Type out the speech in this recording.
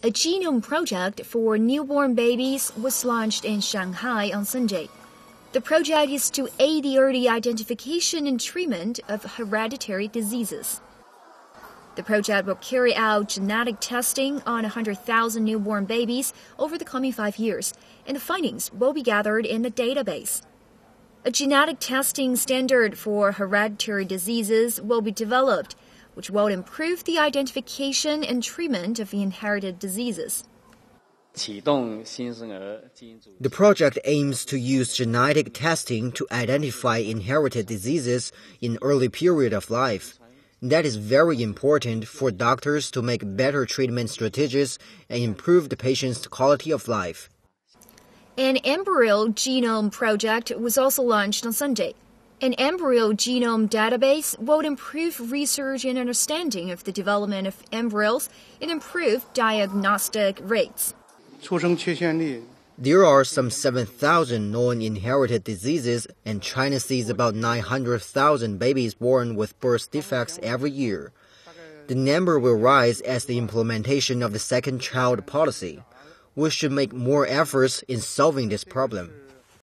A genome project for newborn babies was launched in Shanghai on Sunday. The project is to aid the early identification and treatment of hereditary diseases. The project will carry out genetic testing on 100,000 newborn babies over the coming five years, and the findings will be gathered in the database. A genetic testing standard for hereditary diseases will be developed which will improve the identification and treatment of inherited diseases. The project aims to use genetic testing to identify inherited diseases in early period of life. That is very important for doctors to make better treatment strategies and improve the patient's quality of life. An embryo genome project was also launched on Sunday. An embryo genome database will improve research and understanding of the development of embryos and improve diagnostic rates. There are some 7,000 known inherited diseases, and China sees about 900,000 babies born with birth defects every year. The number will rise as the implementation of the second child policy. We should make more efforts in solving this problem.